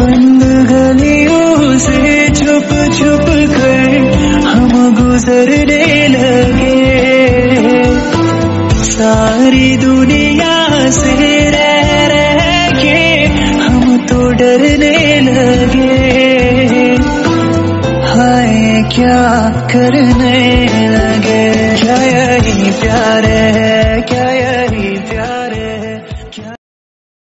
बंद गलियों से छुप छुप कर हम गुजरने लगे। सारी दुनिया से रह रह के हम तो डरने लगे। हाय, क्या करने लगे? क्या यही प्यार है?